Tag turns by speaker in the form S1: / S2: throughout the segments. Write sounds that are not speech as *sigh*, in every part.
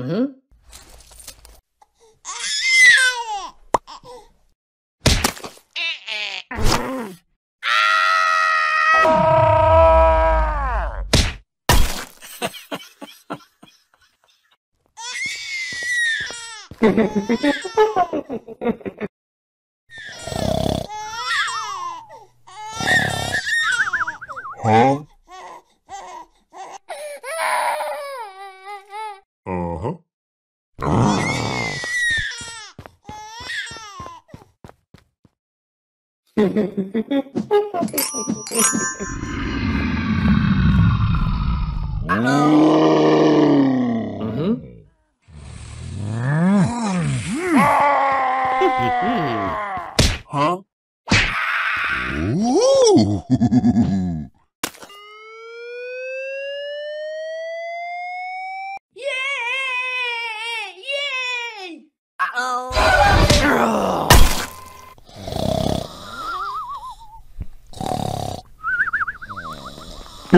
S1: Mm-hmm. *laughs* *laughs*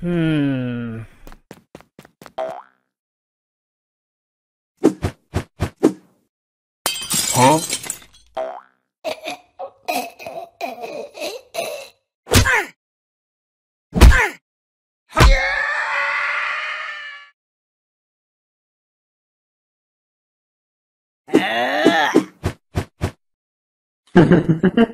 S1: Hmm.
S2: Huh? *laughs* *laughs*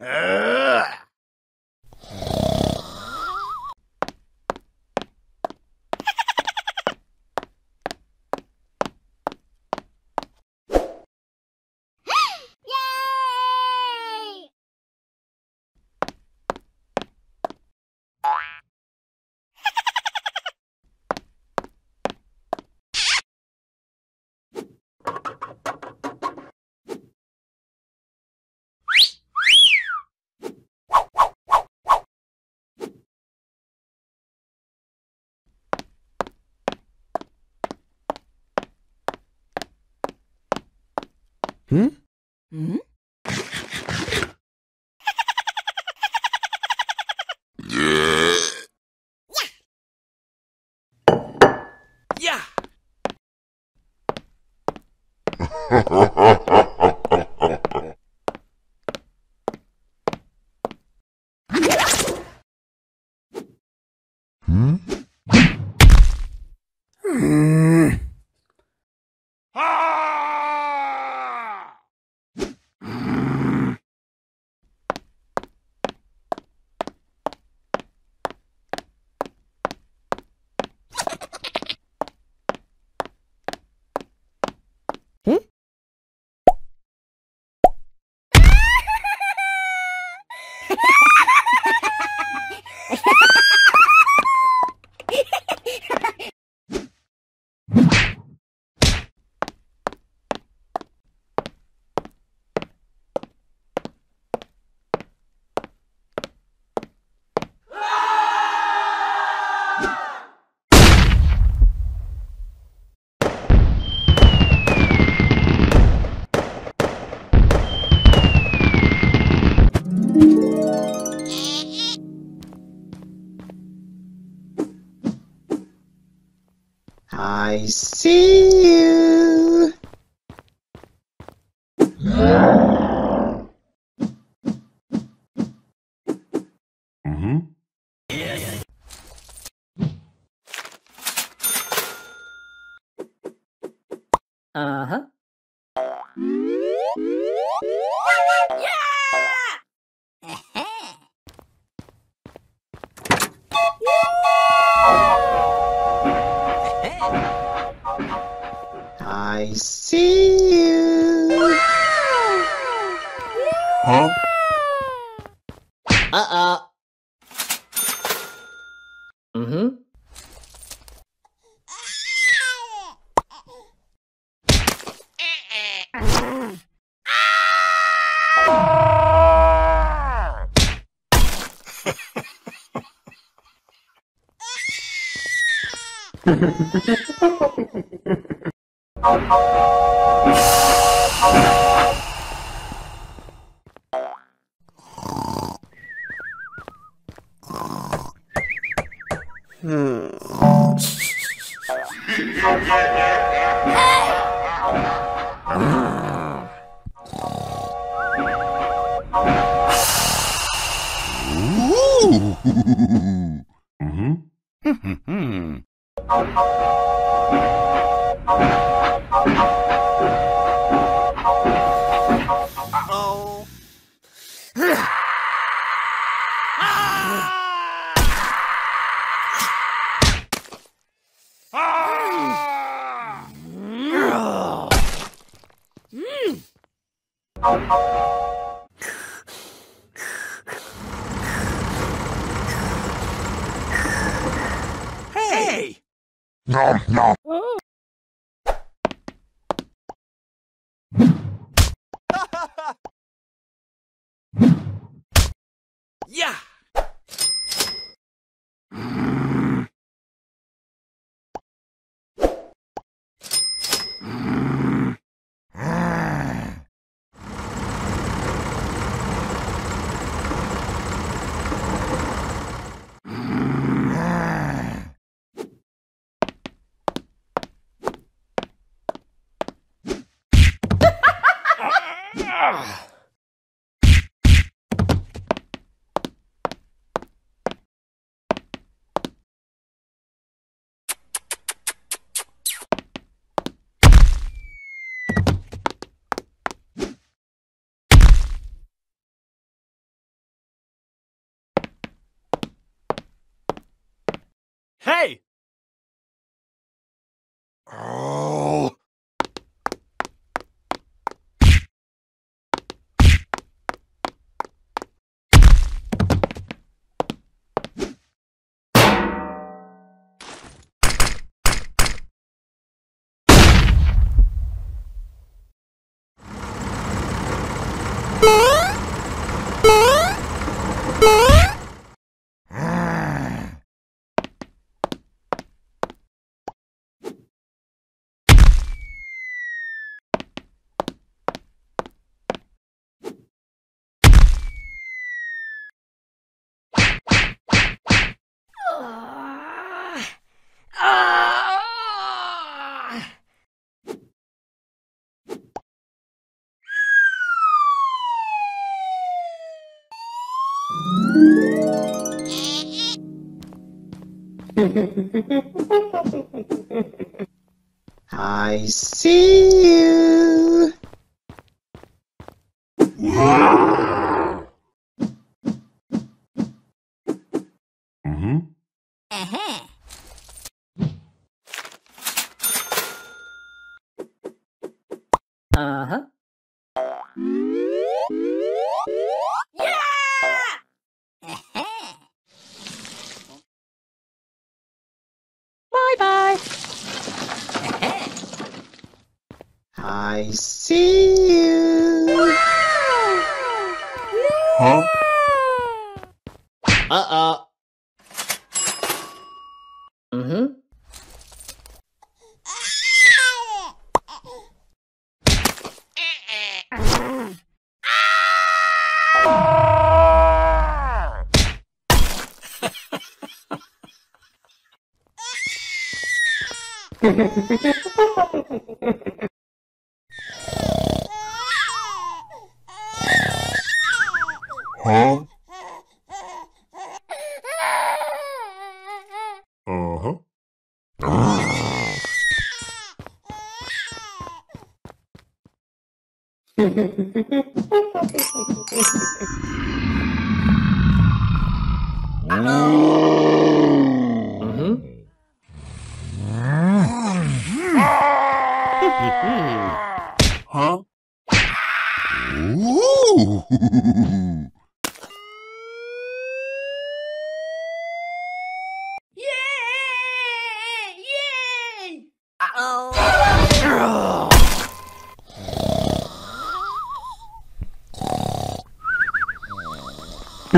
S3: Hmm?
S2: Mm-hmm. *laughs* *laughs*
S1: Hey!
S4: I see you.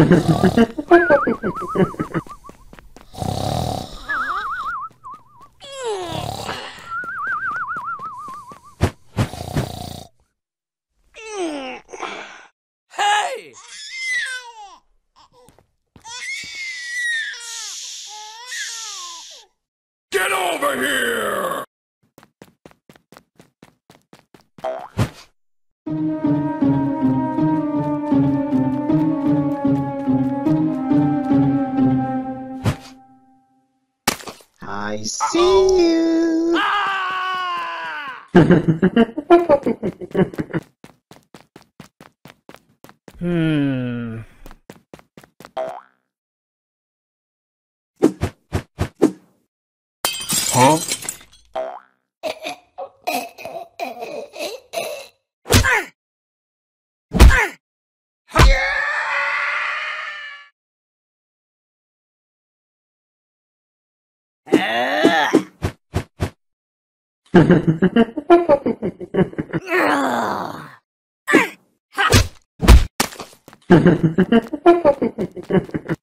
S4: 哈哈哈
S1: 哈
S5: Hmm.
S2: Huh?
S1: Ah! *laughs* *laughs*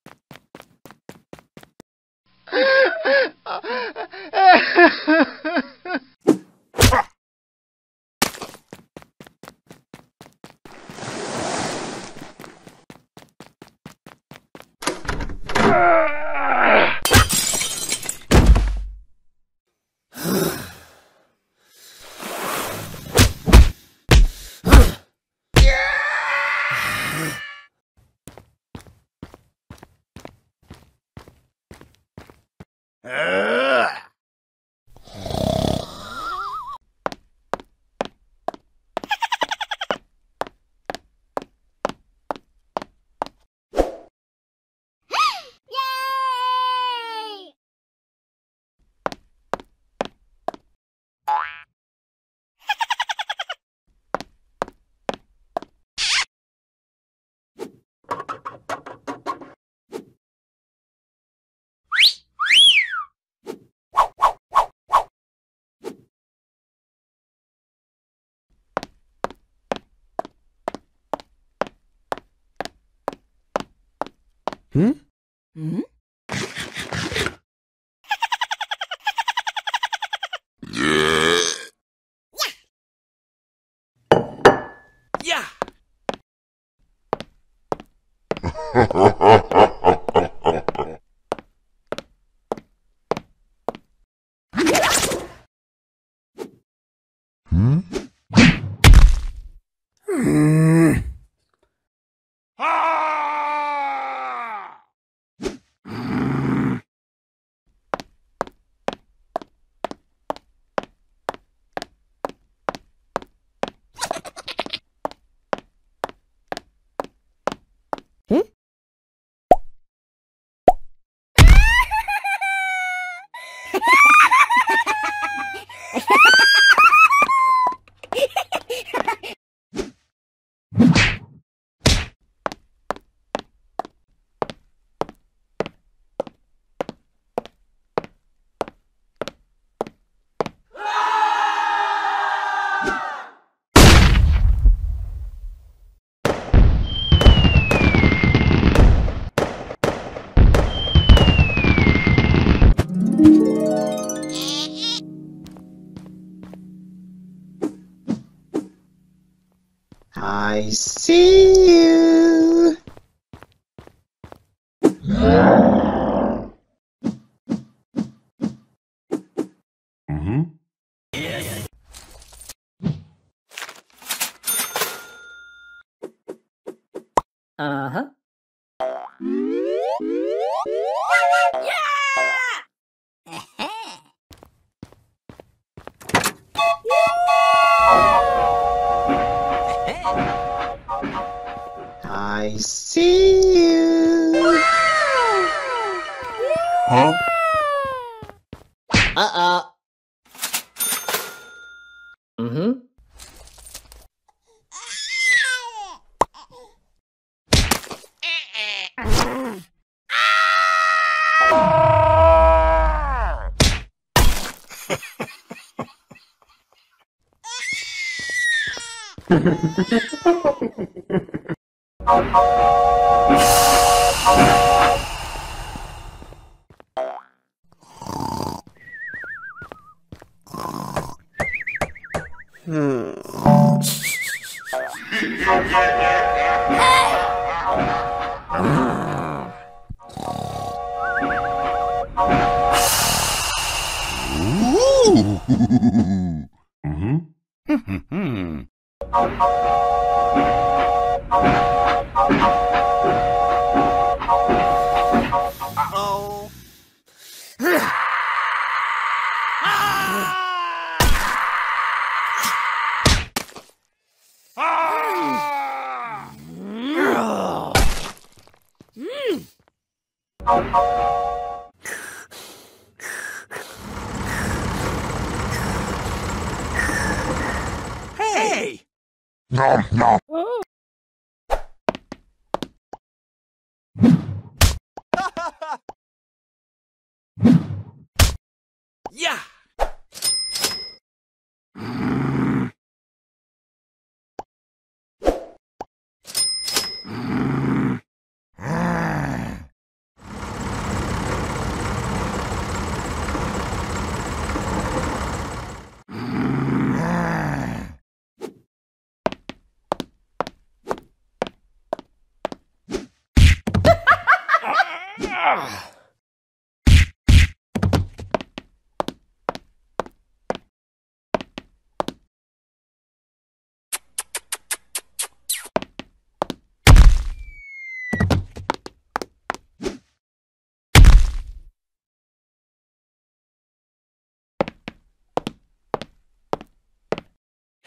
S4: see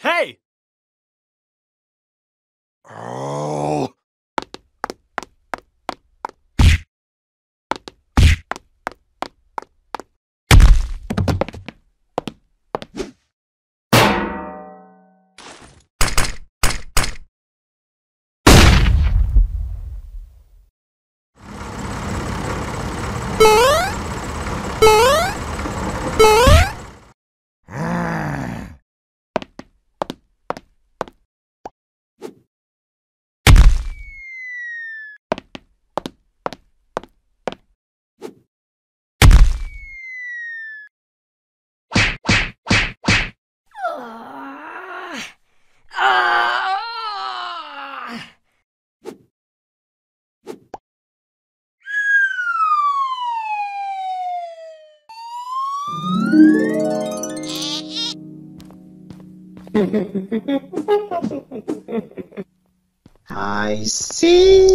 S1: Hey! *laughs*
S4: I see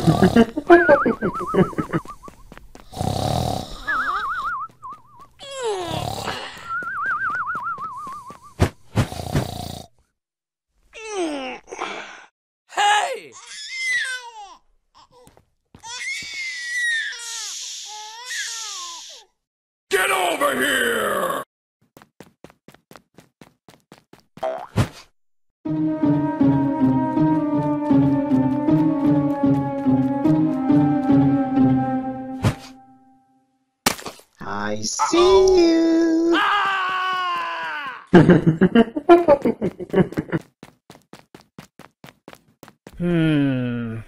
S4: フフ
S1: フ。
S5: Hmm.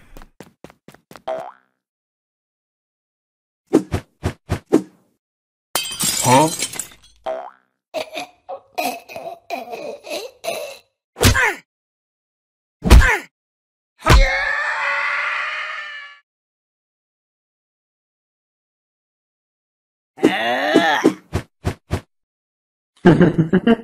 S2: Huh?
S1: Ugh. *laughs* *laughs*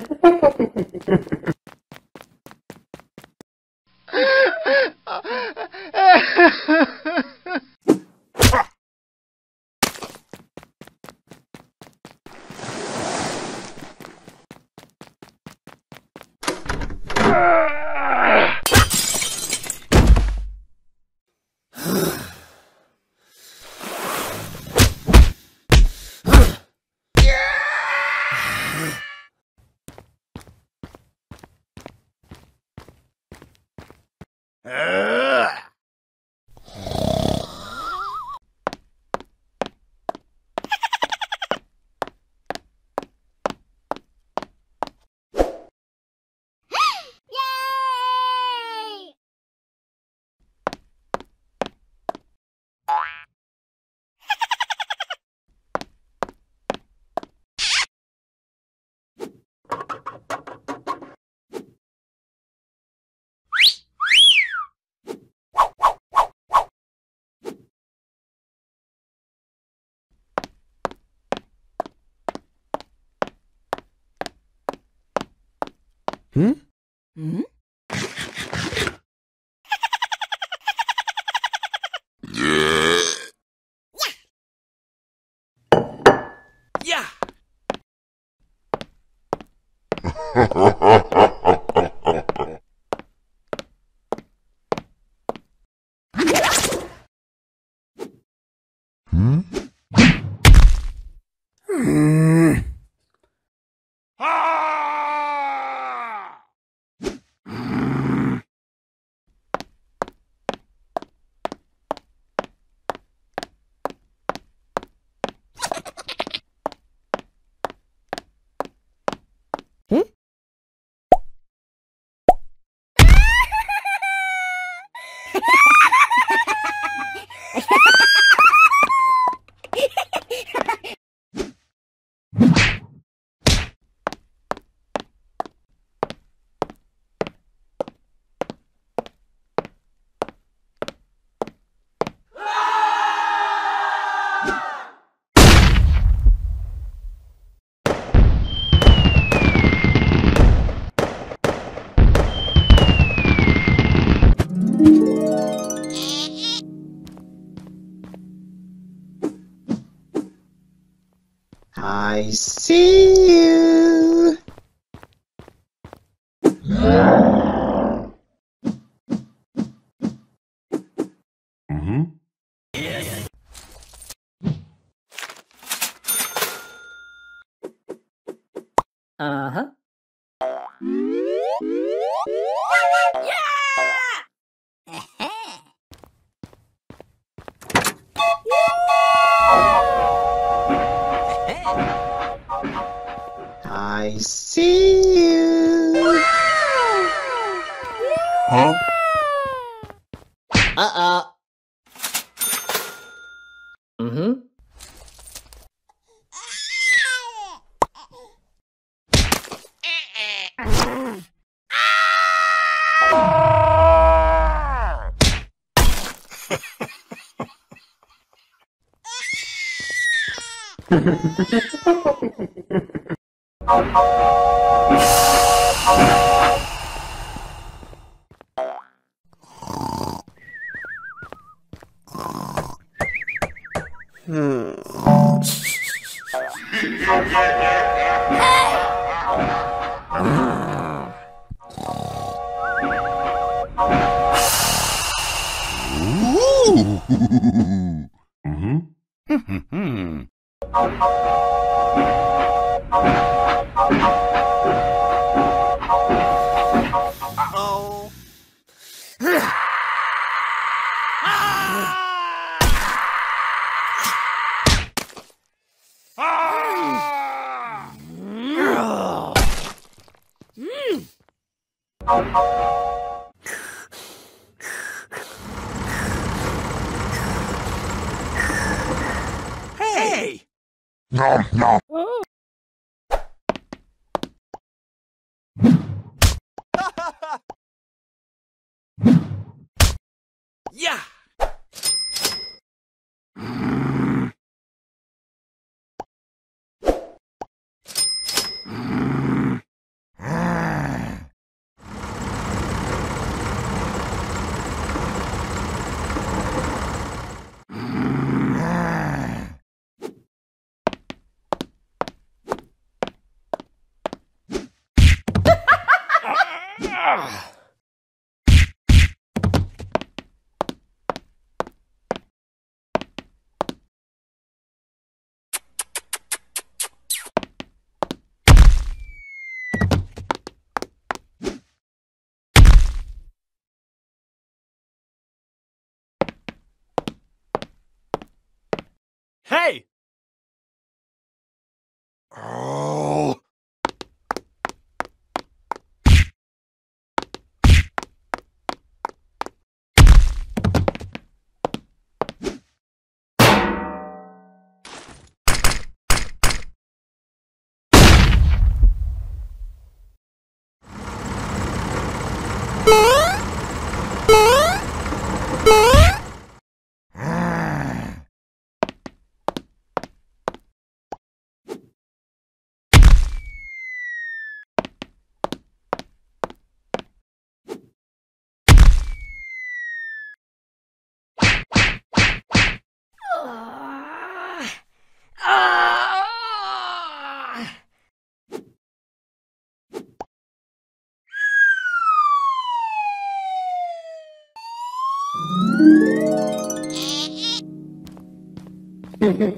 S1: Hey!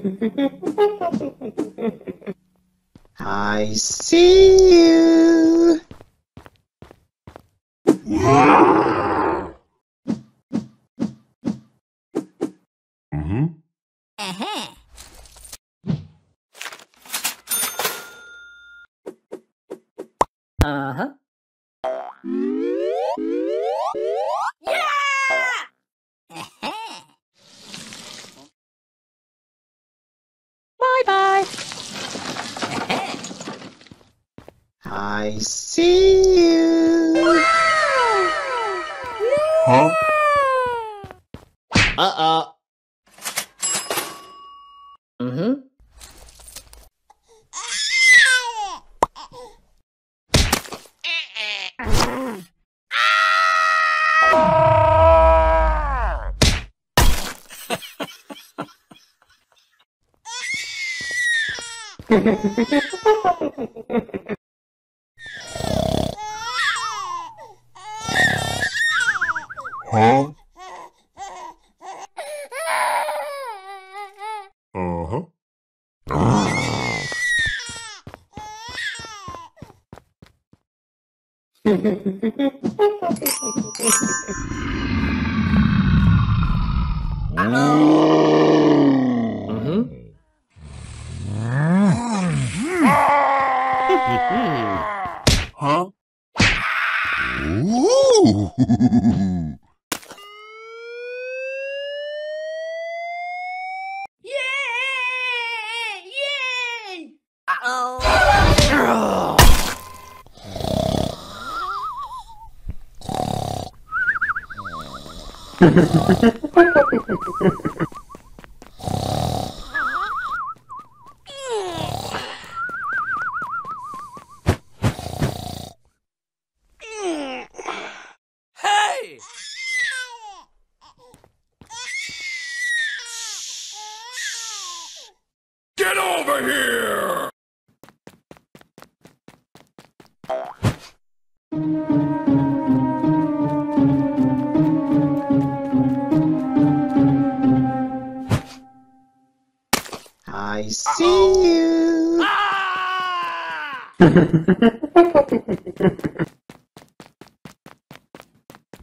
S1: *laughs*
S4: I see you.
S2: Mm-hmm.
S5: Uh-huh. Bye-bye.
S4: I see you.
S2: Huh?
S4: Uh-uh.
S5: Mm-hmm.
S2: Huh? Uh-huh. *laughs* *laughs*
S5: Mm-hmm.
S6: 呵呵呵
S4: 呵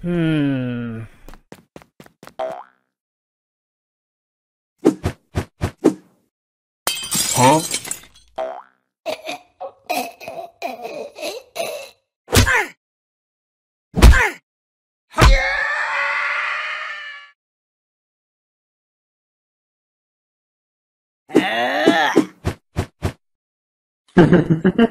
S7: Hmm.
S1: Huh? *laughs* *laughs*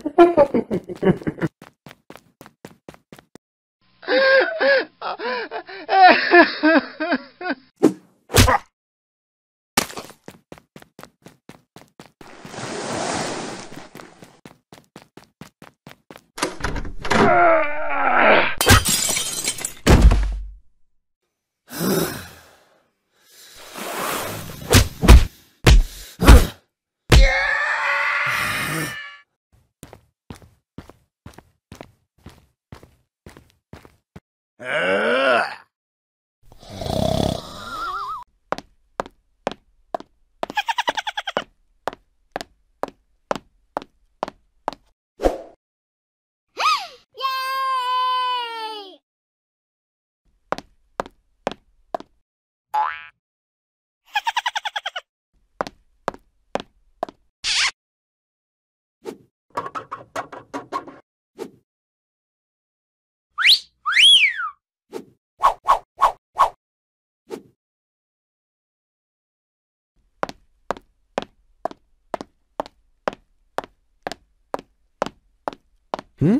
S4: Yeah.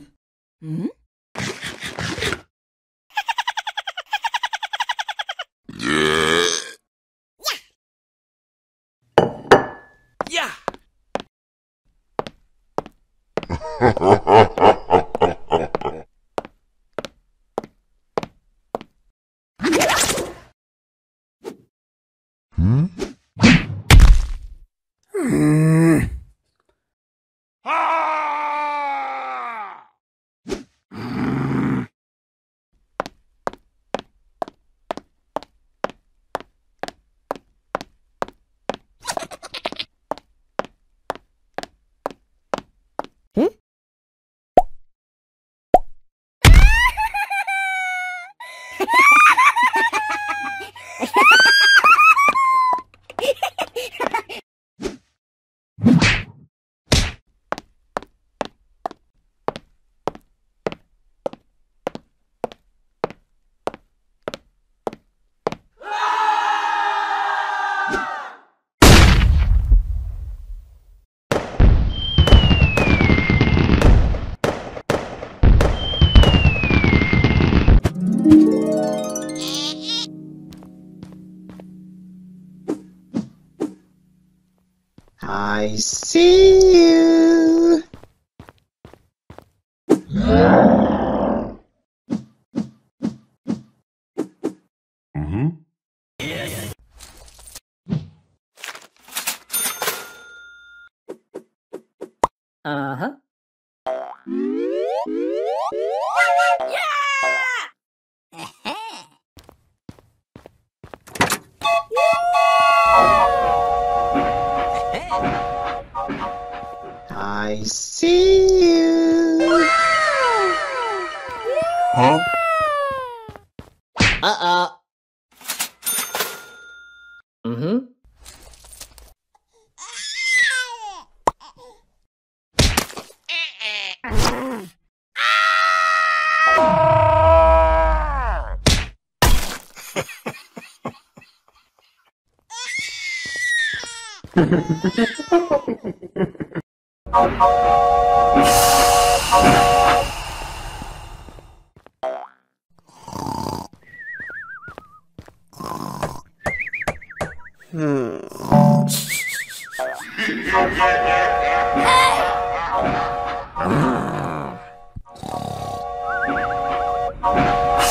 S1: Mm-hmm.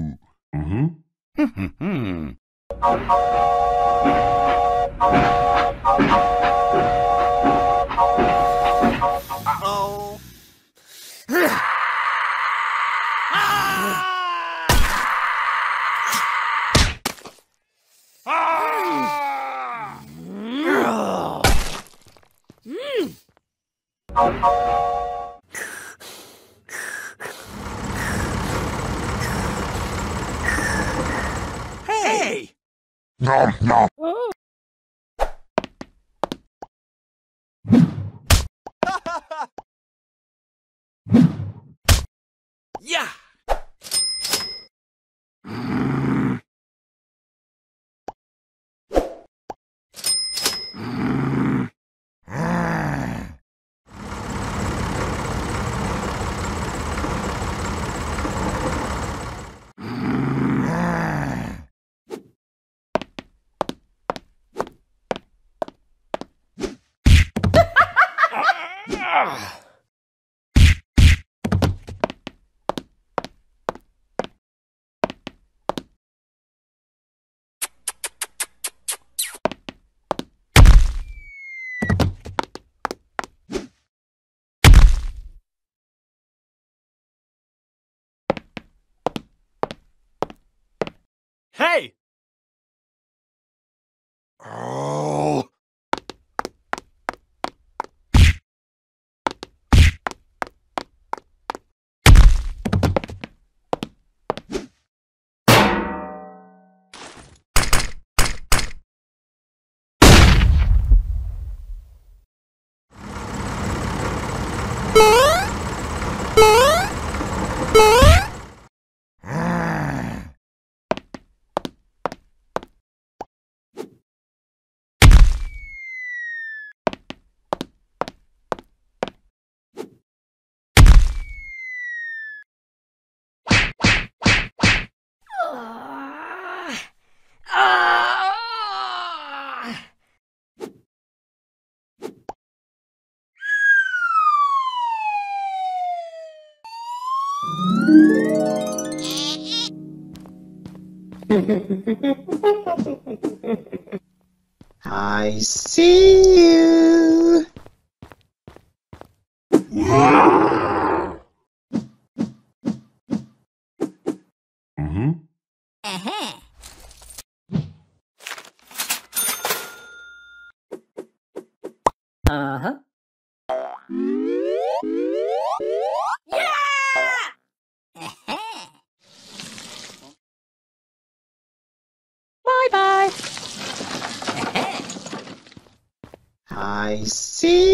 S1: *laughs* Hey!
S4: I see I see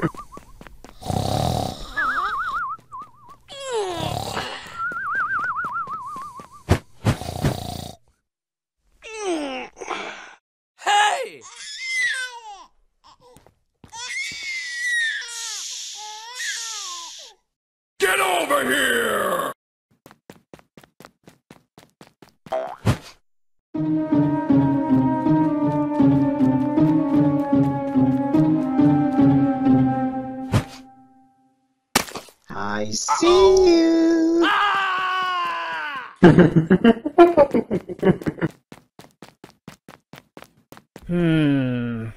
S5: Hmm.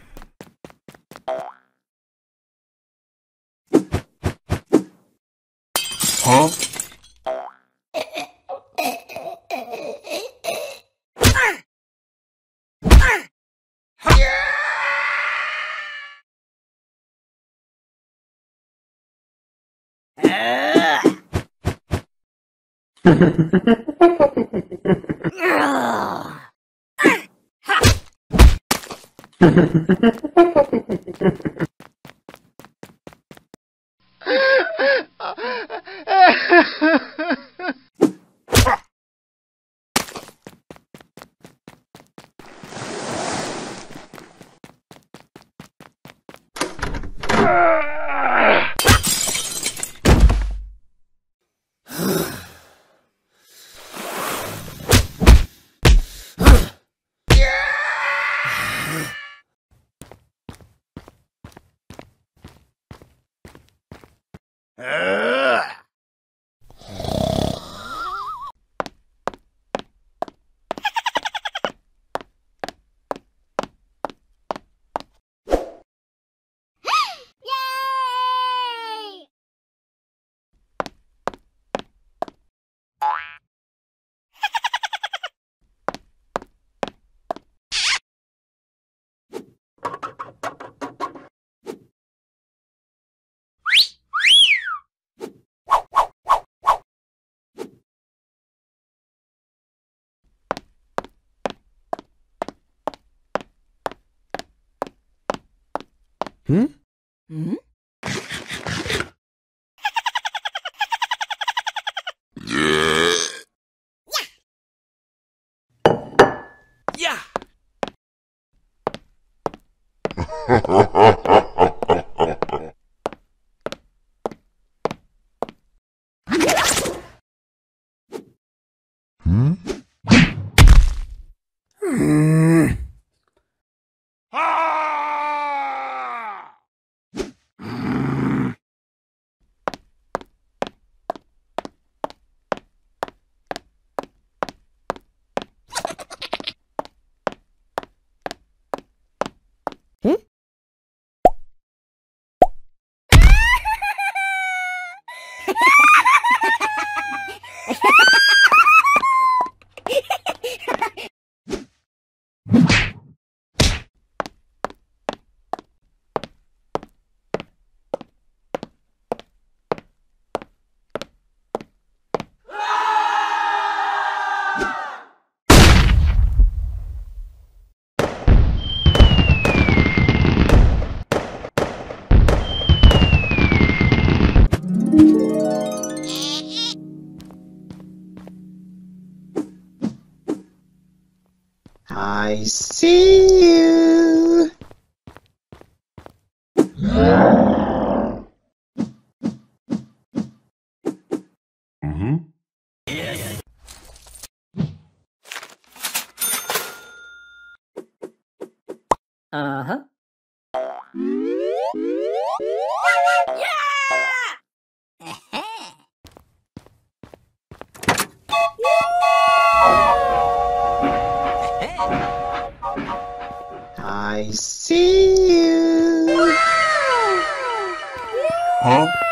S2: Huh? *laughs* *laughs*
S1: Ugh.
S4: I see you.
S2: Huh?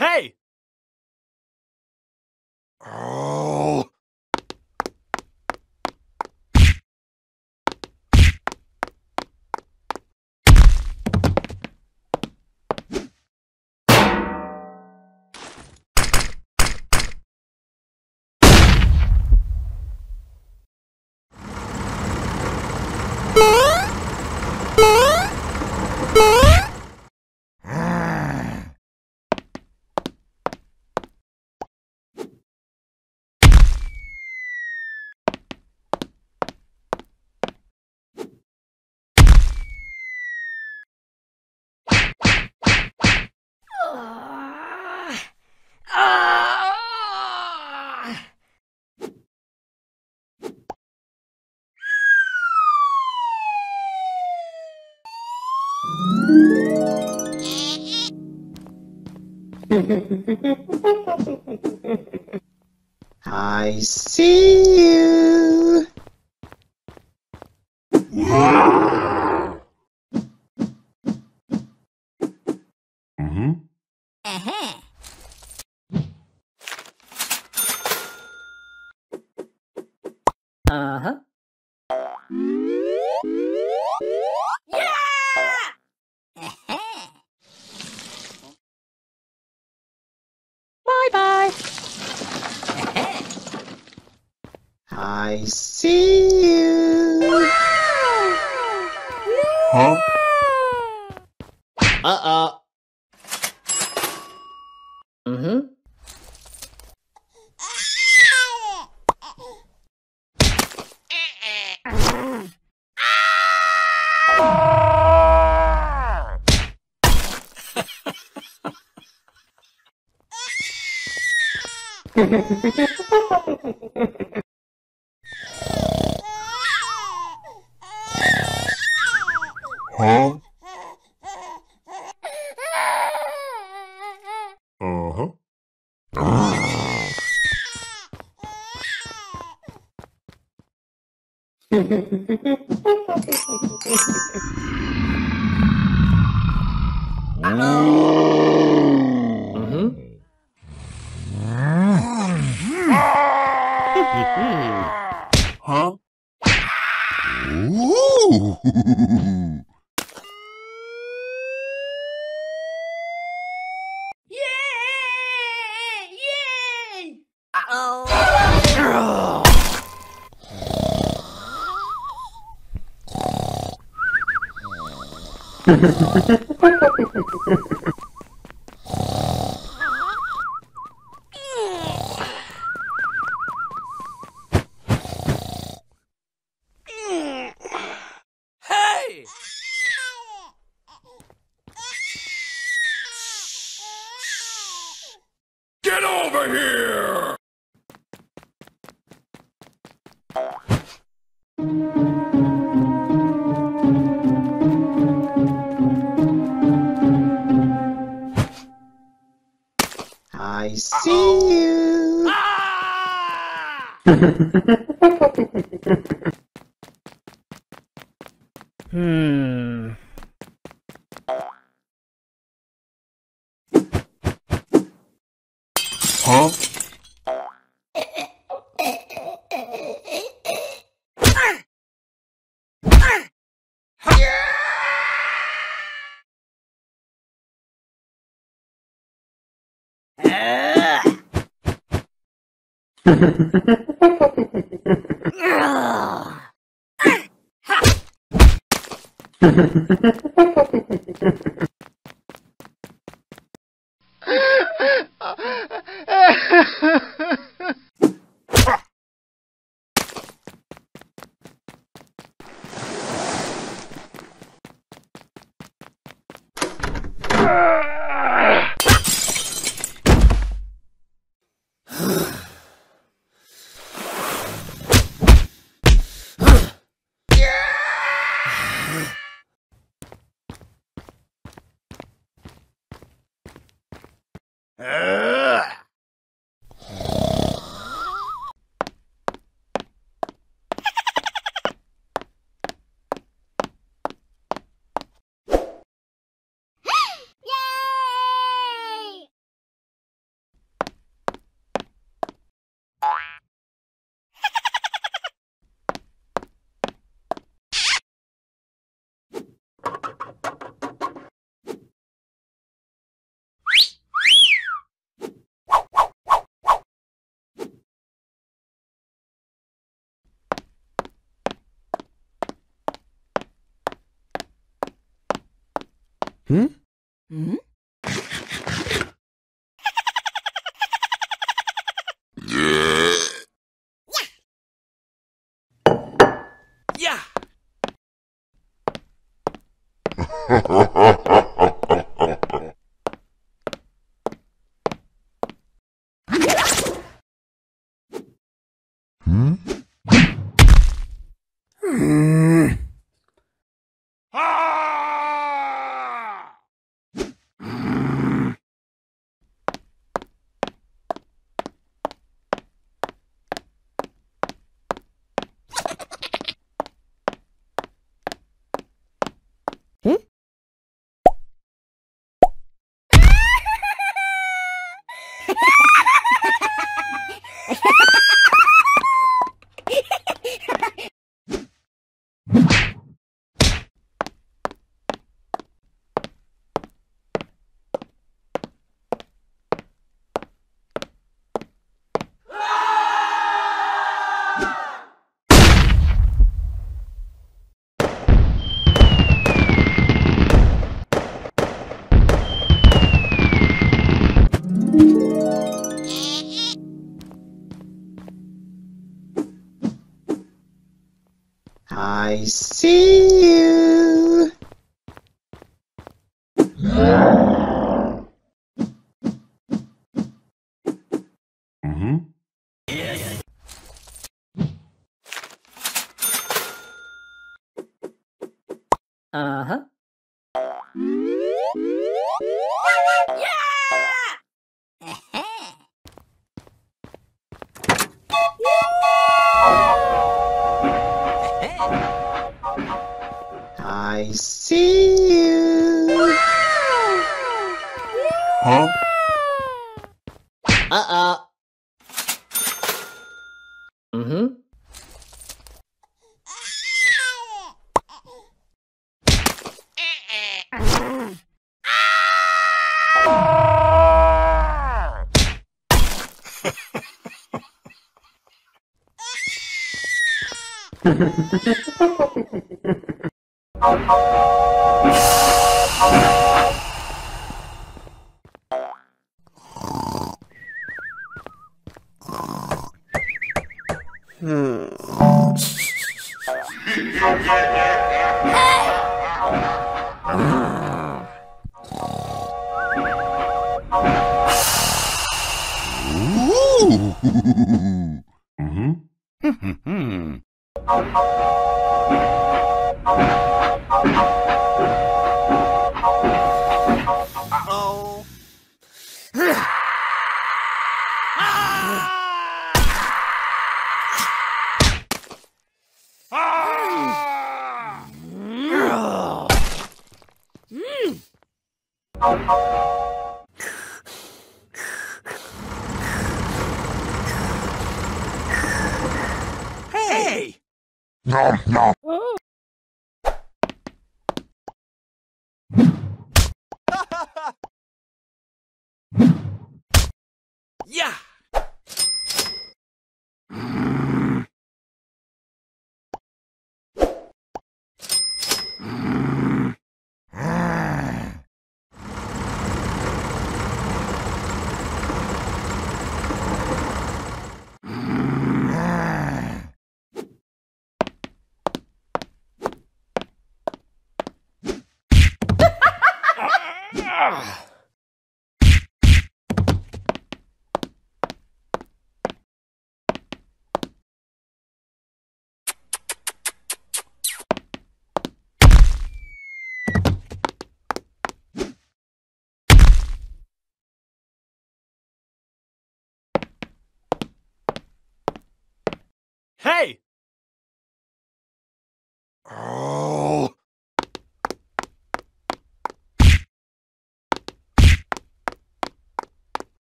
S1: Hey! *laughs*
S4: I see
S5: 呵呵
S4: 呵呵 hmm.
S2: Huh? *laughs* *laughs*
S1: Ah. Ugh. *laughs* *laughs* Ah!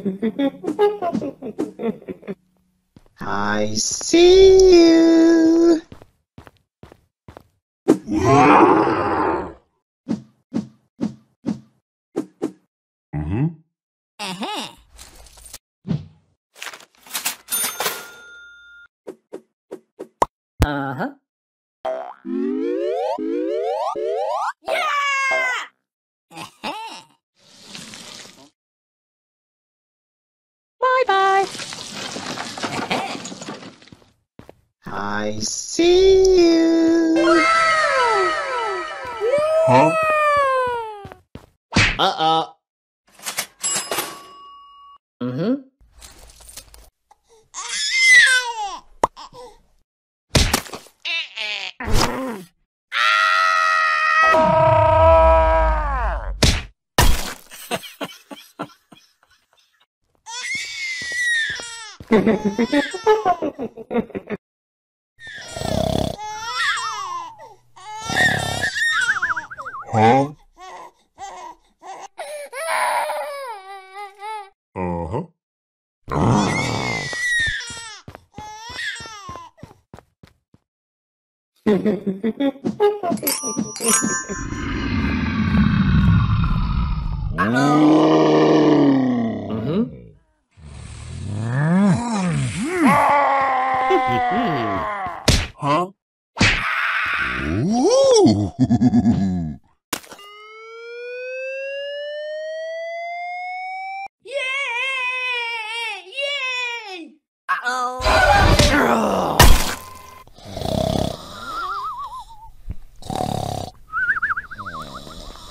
S1: *laughs*
S4: I see you.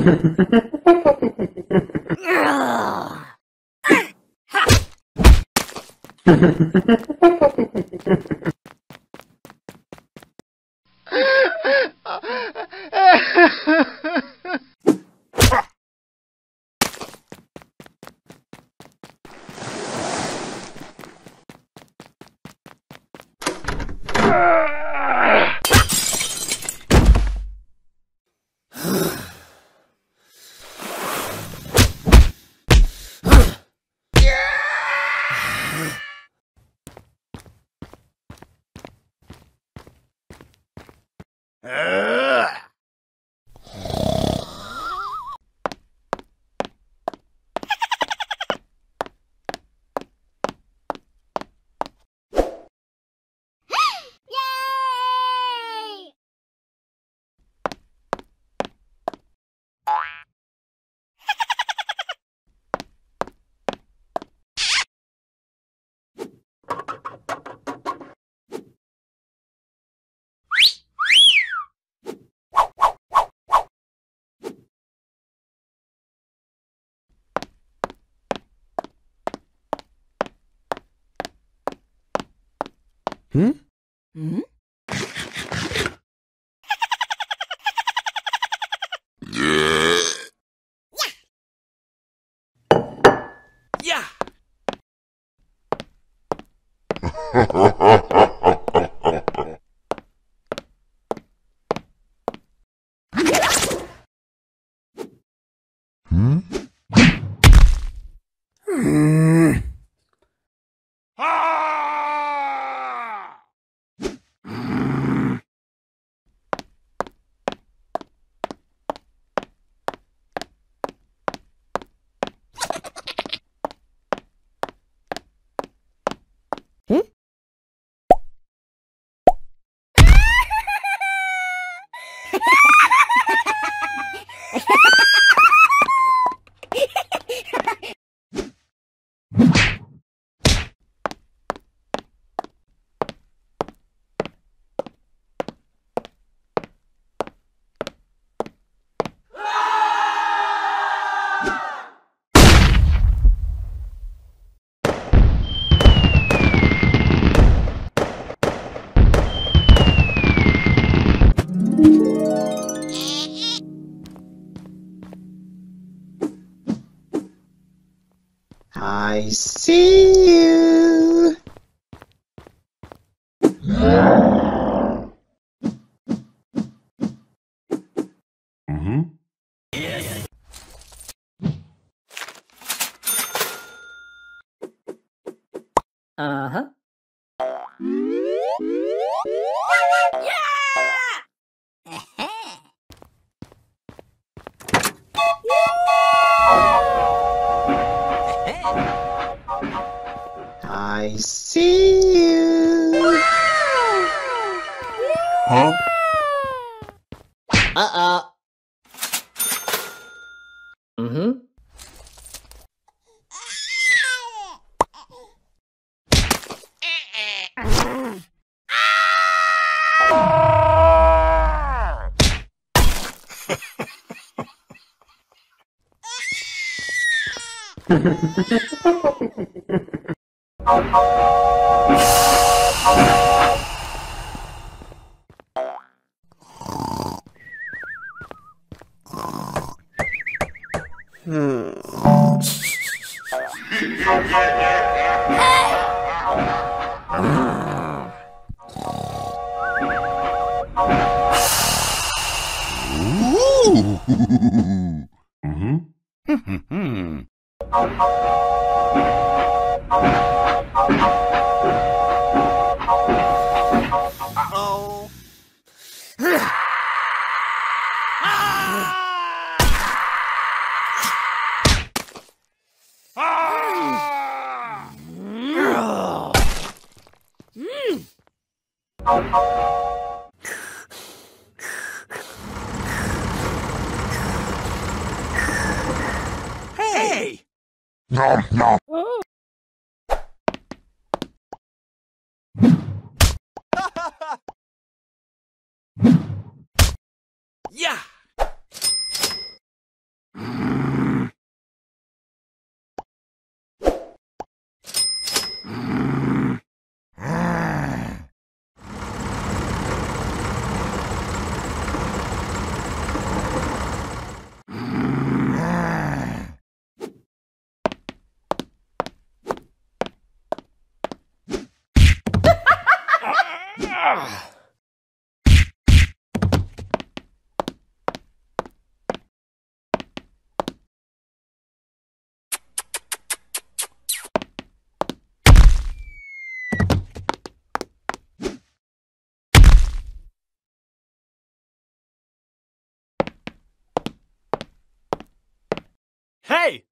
S1: Ha ha ha.
S2: Nom nom.
S1: Yeah! Hey!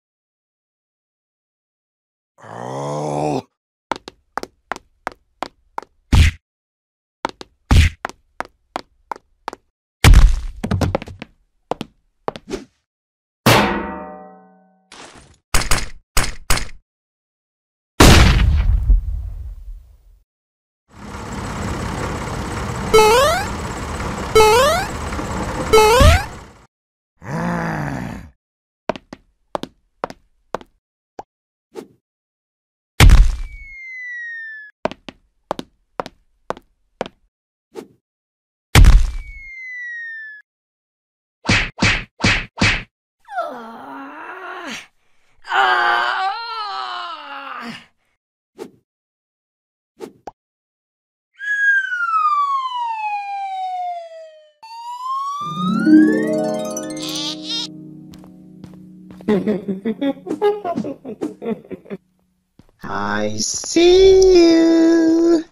S1: *laughs*
S4: I see you.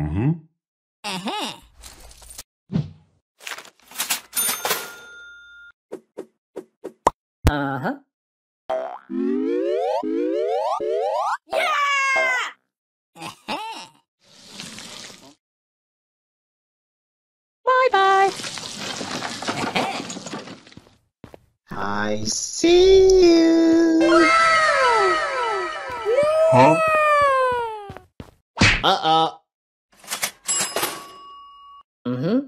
S2: Mm-hmm.
S8: Uh-huh.
S5: Uh-huh.
S8: Yeah! Uh-huh.
S9: Bye-bye.
S10: Uh-huh.
S4: I see you.
S1: Huh?
S4: Uh-oh.
S9: Mm-hmm.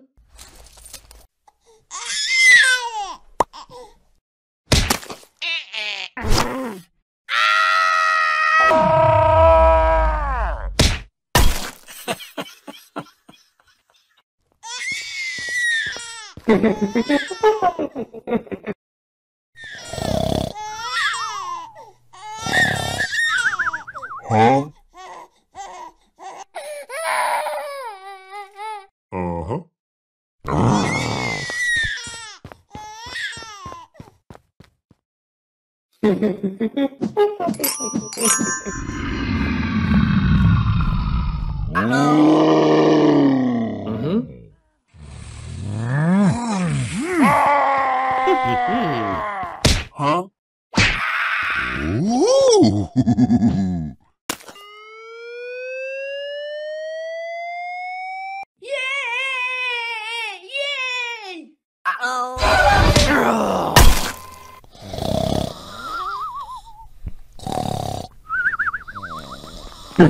S1: Huh? Uh-huh.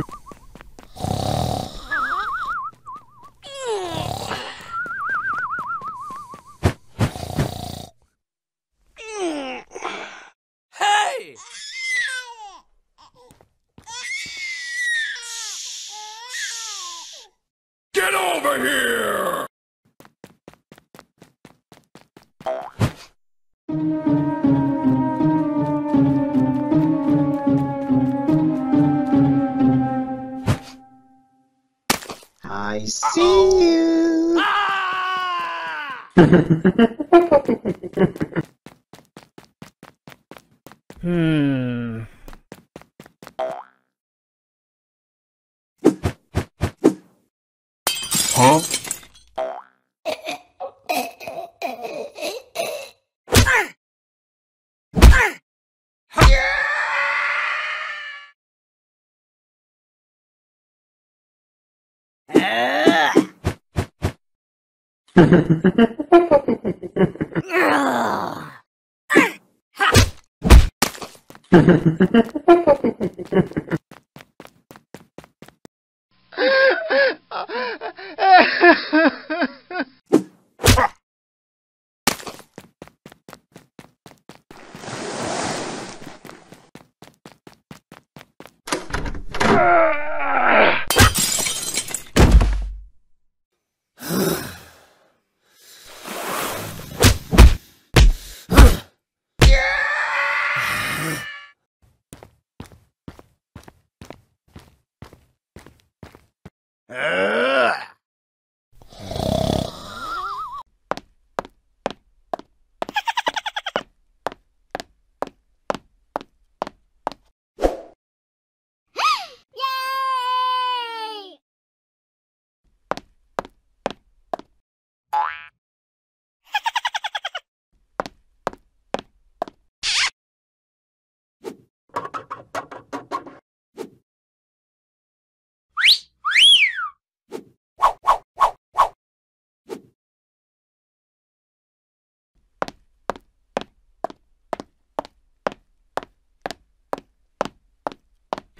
S11: Ah!
S9: Hmm.
S1: Huh? *laughs* *laughs*
S11: Ugh. *laughs*
S10: Yay!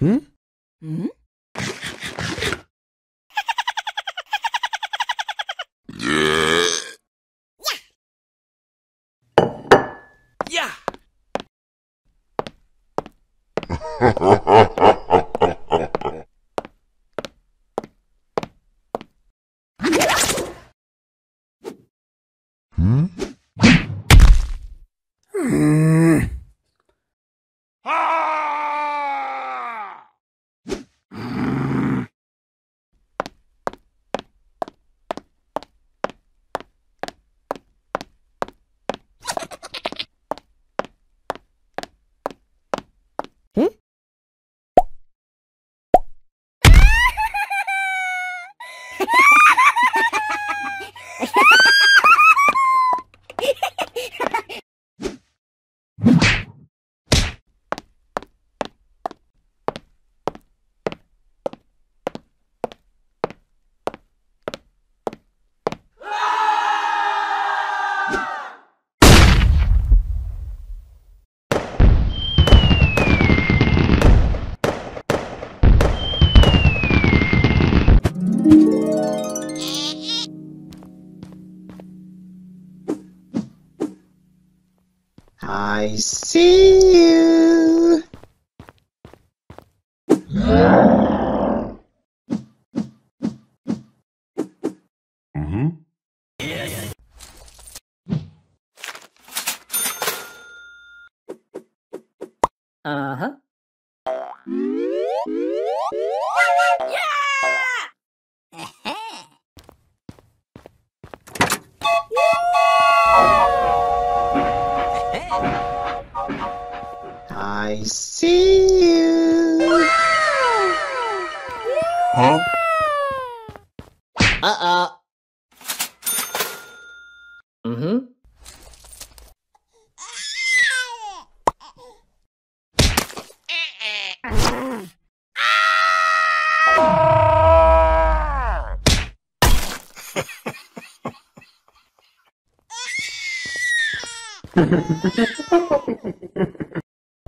S11: Hmm?
S10: Hmm?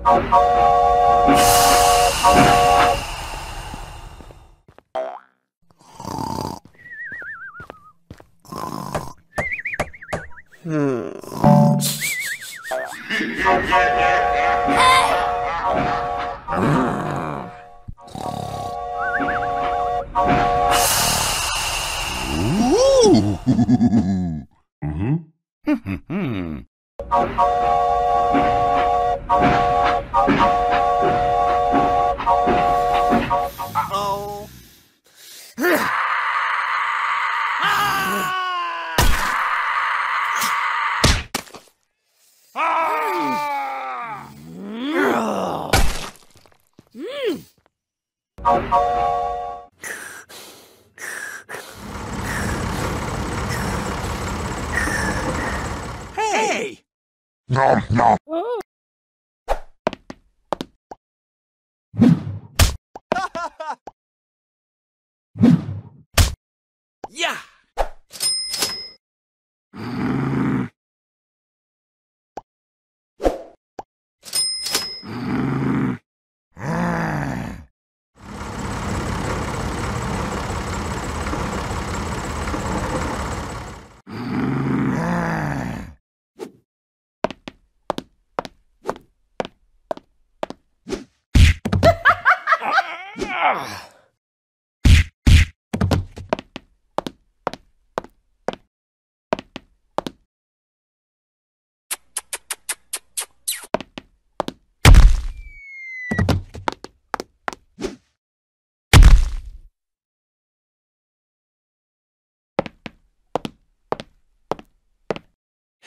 S1: Oh,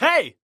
S12: Hey!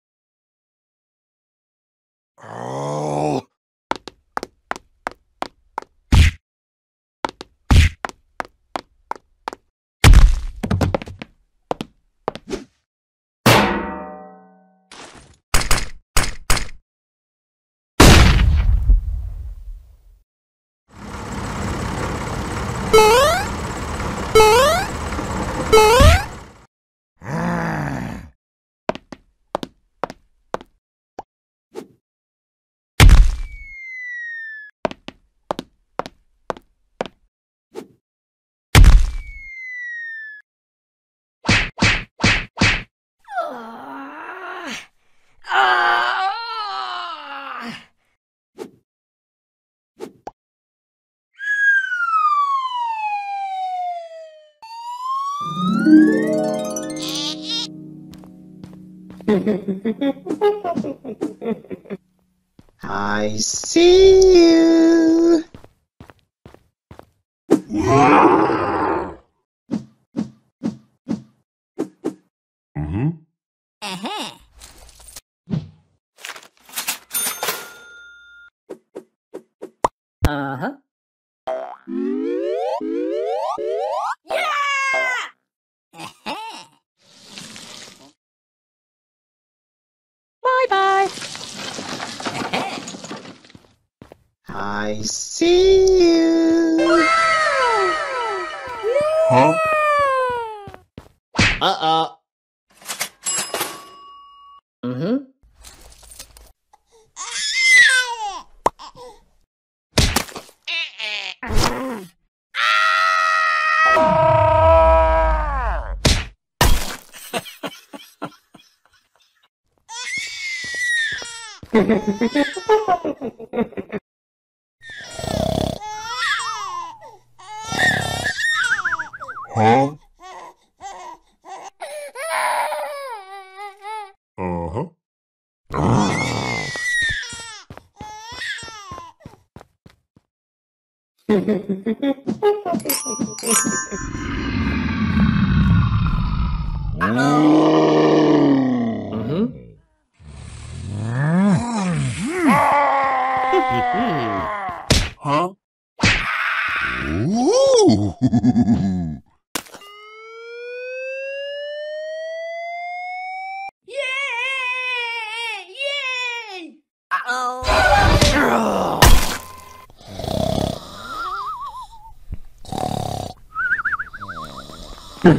S12: *laughs*
S1: I see you.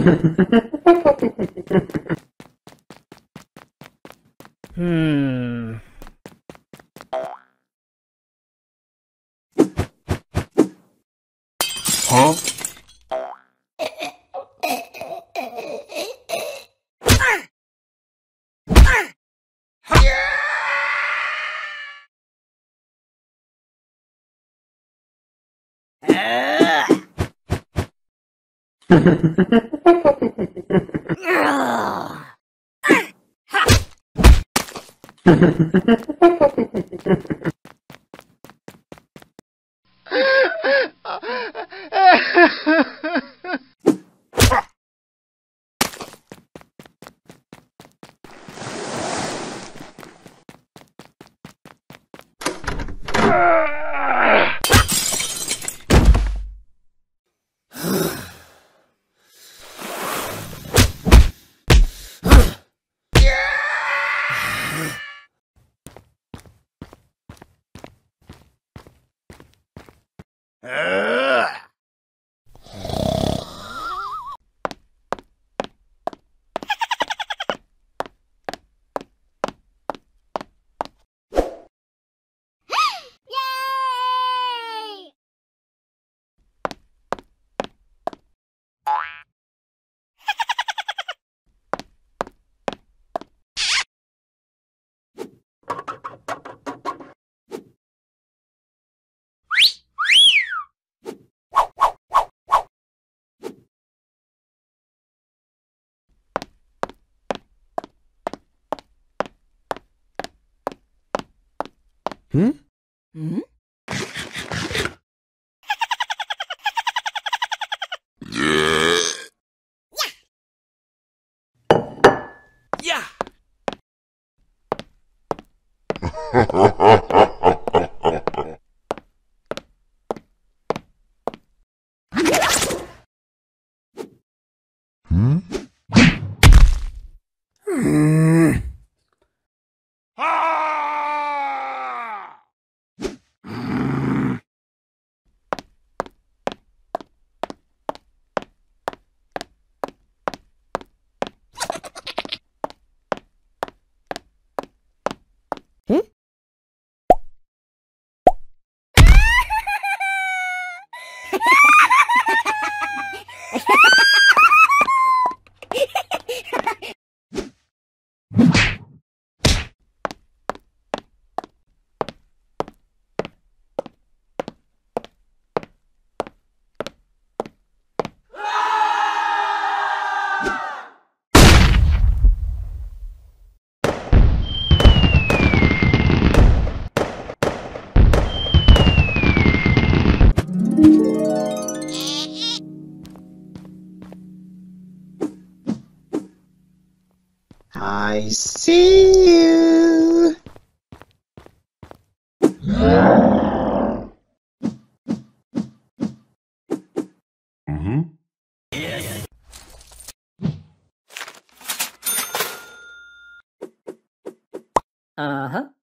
S1: *laughs*
S13: Hmm.
S14: Yay! *laughs* *laughs* *laughs*
S5: Uh-huh.
S4: I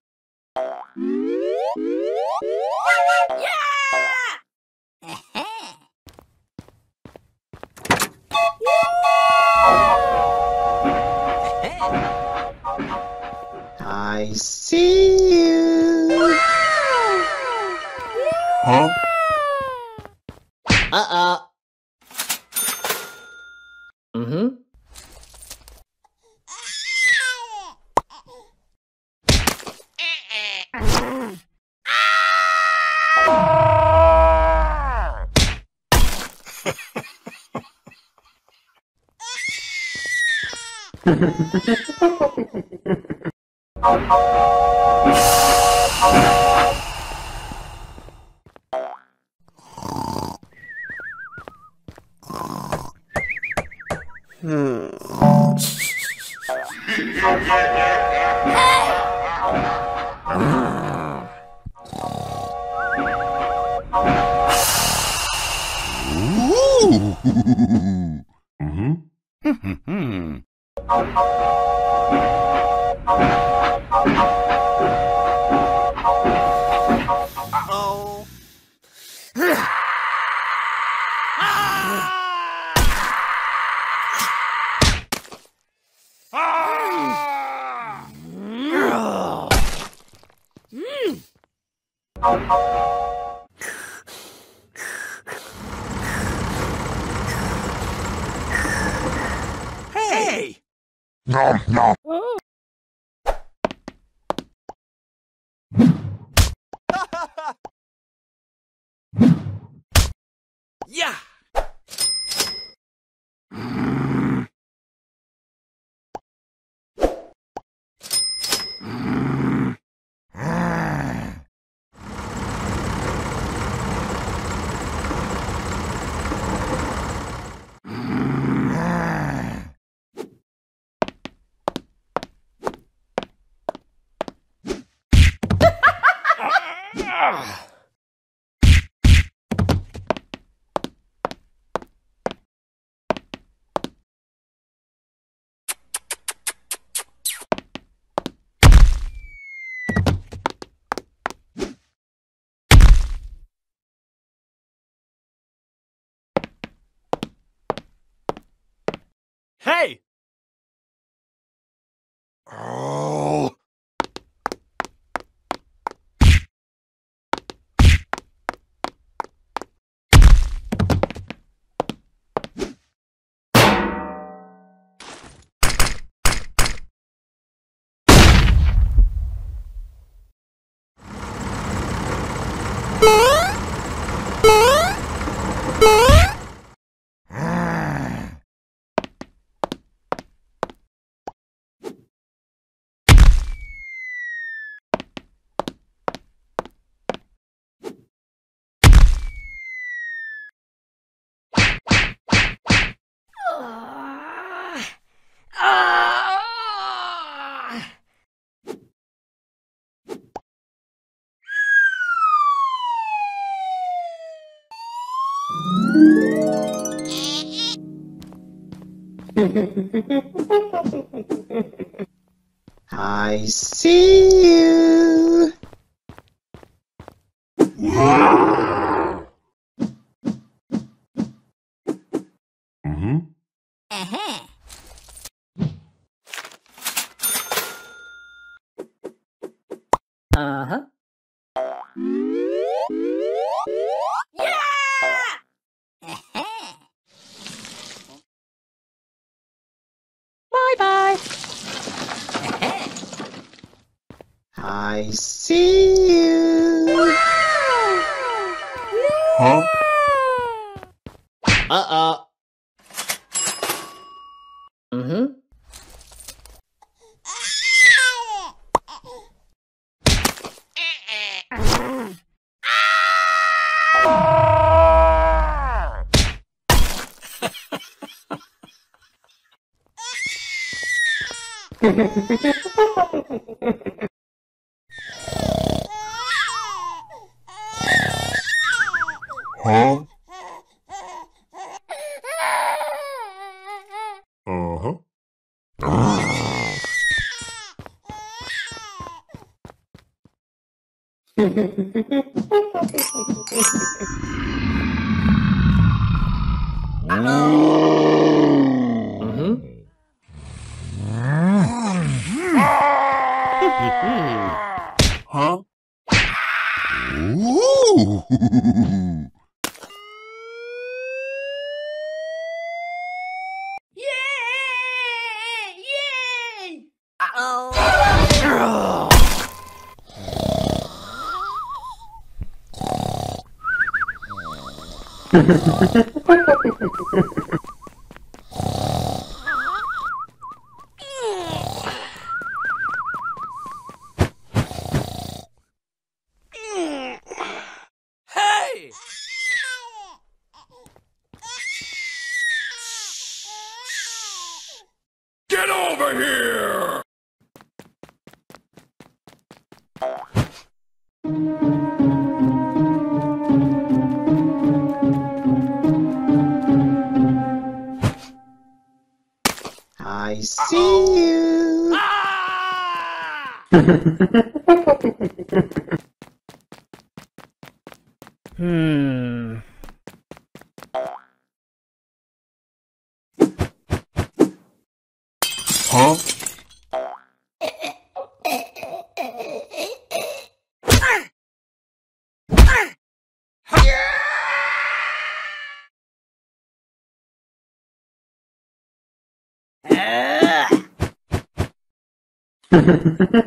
S1: Hey! *laughs*
S4: I see you.
S2: Mm-hmm.
S5: Uh-huh.
S4: I see you.
S2: Huh?
S4: Uh-uh.
S5: Mm-hmm.
S4: Huh? Uh-huh.
S15: Mm-hmm.
S4: Huh? Ooh.
S1: Yay! Yay!
S16: Hey!
S4: Get over here!
S15: Hmm.
S4: Huh? *laughs* *laughs*